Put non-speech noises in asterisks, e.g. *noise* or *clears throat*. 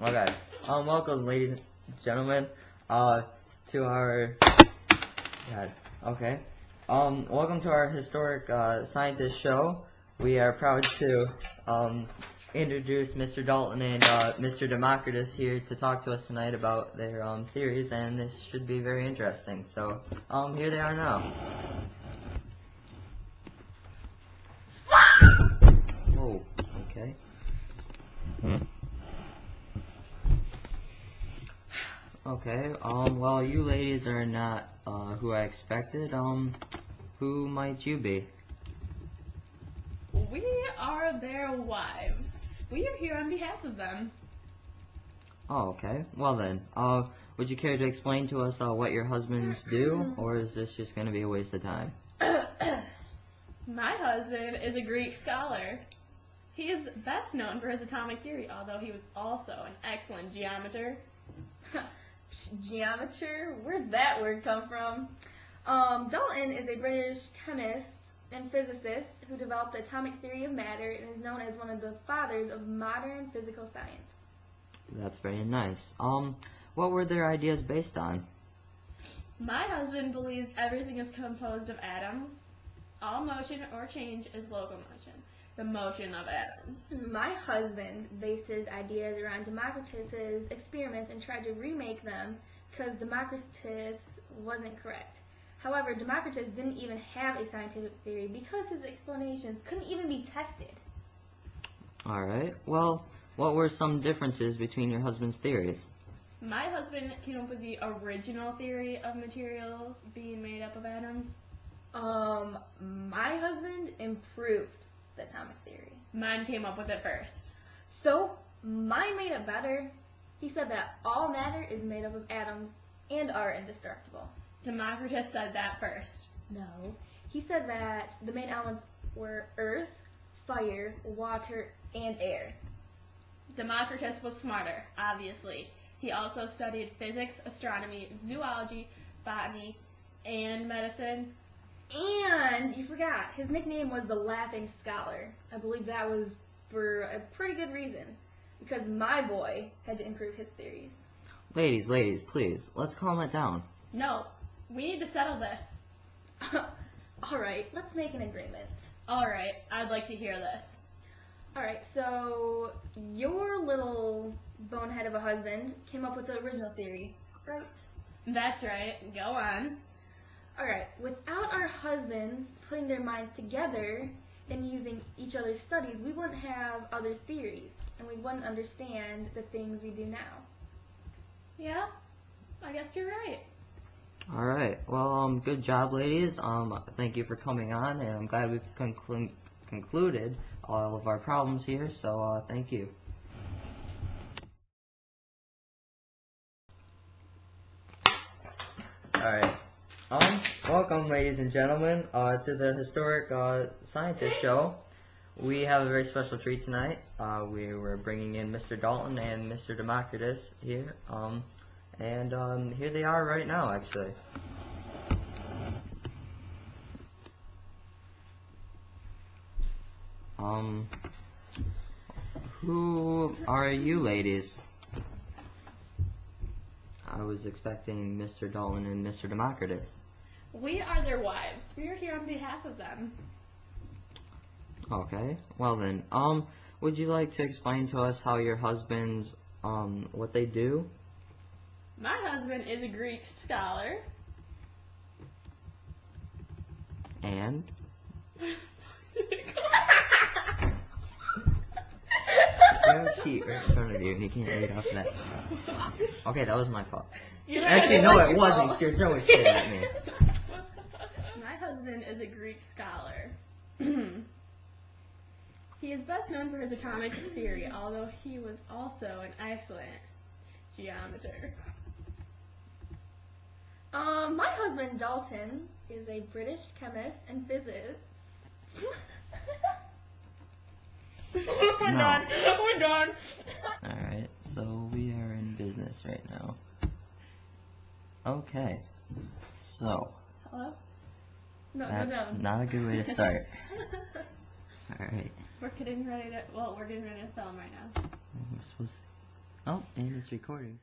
Okay. Um, welcome, ladies and gentlemen, uh, to our. God. Okay. Um, welcome to our historic uh, scientist show. We are proud to um, introduce Mr. Dalton and uh, Mr. Democritus here to talk to us tonight about their um, theories, and this should be very interesting. So, um, here they are now. Whoa. Okay. Okay, um, well, you ladies are not, uh, who I expected, um, who might you be? We are their wives. We are here on behalf of them. Oh, okay, well then, uh, would you care to explain to us, uh, what your husbands do, or is this just gonna be a waste of time? *coughs* My husband is a Greek scholar. He is best known for his atomic theory, although he was also an excellent geometer. *laughs* Geometry? Where'd that word come from? Um, Dalton is a British chemist and physicist who developed the atomic theory of matter and is known as one of the fathers of modern physical science. That's very nice. Um, what were their ideas based on? My husband believes everything is composed of atoms. All motion or change is locomotion, the motion of atoms. My husband based his ideas around Democritus's experiments and tried to remake them because Democritus wasn't correct. However, Democritus didn't even have a scientific theory because his explanations couldn't even be tested. Alright, well, what were some differences between your husband's theories? My husband came up with the original theory of materials being made up of atoms. Um, my husband improved the atomic theory. Mine came up with it first. So, mine made it better. He said that all matter is made up of atoms and are indestructible. Democritus said that first. No. He said that the main elements were earth, fire, water, and air. Democritus was smarter, obviously. He also studied physics, astronomy, zoology, botany, and medicine. And you forgot, his nickname was the Laughing Scholar. I believe that was for a pretty good reason. Because my boy had to improve his theories. Ladies, ladies, please, let's calm it down. No, we need to settle this. *laughs* Alright, let's make an agreement. Alright, I'd like to hear this. Alright, so your little bonehead of a husband came up with the original theory, right? That's right, go on. Alright, without our husbands putting their minds together and using each other's studies, we wouldn't have other theories, and we wouldn't understand the things we do now. Yeah, I guess you're right. Alright, well, um, good job, ladies. Um, thank you for coming on, and I'm glad we've conclu- concluded all of our problems here, so, uh, thank you. Alright. Um, welcome, ladies and gentlemen, uh, to the historic, uh, scientist show. We have a very special treat tonight. Uh, we were bringing in Mr. Dalton and Mr. Democritus here, um, and, um, here they are right now, actually. Um, who are you ladies? I was expecting Mr. Dalton and Mr. Democritus. We are their wives. We are here on behalf of them. Okay, well then, um, would you like to explain to us how your husbands, um, what they do? My husband is a Greek scholar. And? *laughs* *laughs* You have a sheet right in front of you and you can't read off that. Okay, that was my fault. You're Actually, no, it wasn't. fault. You're throwing shit at me. *laughs* My husband is a Greek scholar. *clears throat* he is best known for his atomic theory, although he was also an excellent geometer. Um, my husband Dalton is a British chemist and physicist. *laughs* We're No. done. We're done. Alright, so we are in business right now. Okay, so, Hello? No, that's no, no. not a good way to start. *laughs* Alright. we're getting ready to. Well, we're getting ready to film right now. Supposed to- Oh, and it's recording.